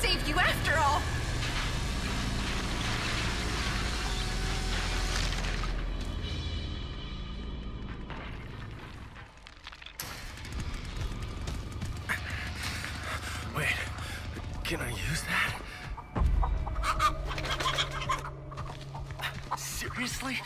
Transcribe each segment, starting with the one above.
saved you after all. Wait, can I use that? Seriously?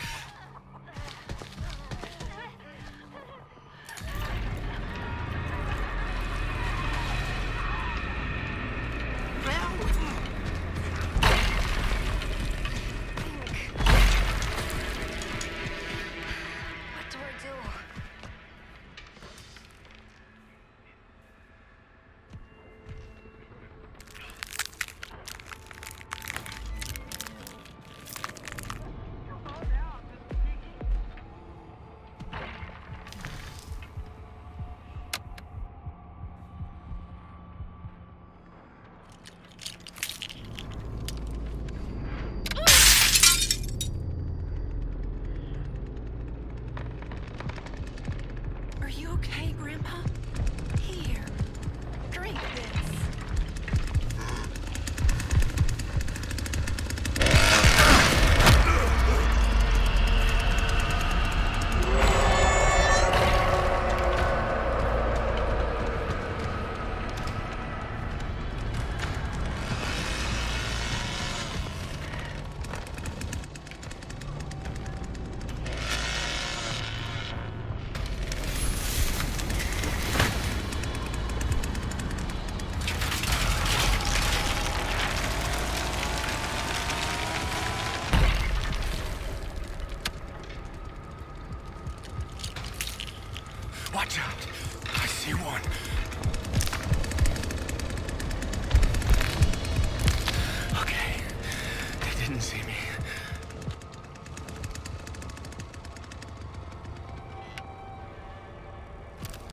Are you okay, Grandpa? Here, drink this. Watch out. I see one.